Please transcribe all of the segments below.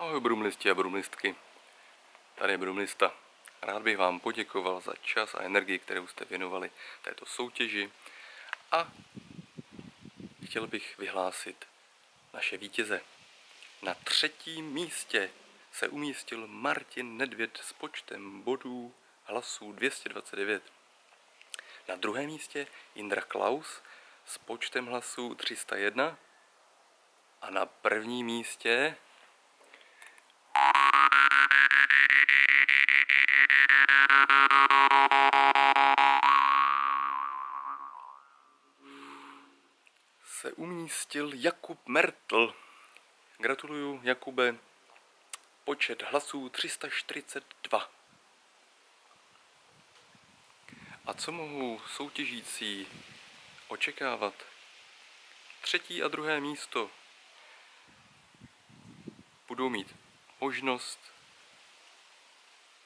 Ahoj brumlisti a brumlistky. Tady je brumlista. Rád bych vám poděkoval za čas a energii, kterou jste věnovali této soutěži a chtěl bych vyhlásit naše vítěze. Na třetím místě se umístil Martin Nedvěd s počtem bodů hlasů 229. Na druhém místě Indra Klaus s počtem hlasů 301. A na prvním místě se umístil Jakub Mertl. Gratuluju, Jakube. Počet hlasů 342. A co mohou soutěžící očekávat? Třetí a druhé místo budou mít možnost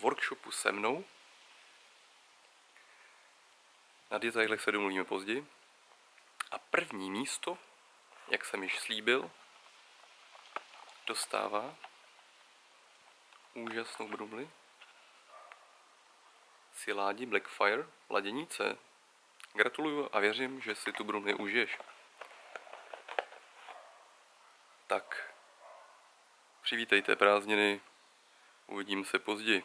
workshopu se mnou. Na detailech se domluvíme později. První místo, jak jsem již slíbil, dostává úžasnou brumli Siládi Blackfire ladění. Gratuluju a věřím, že si tu brumli užiješ. Tak, přivítejte prázdniny, uvidím se později.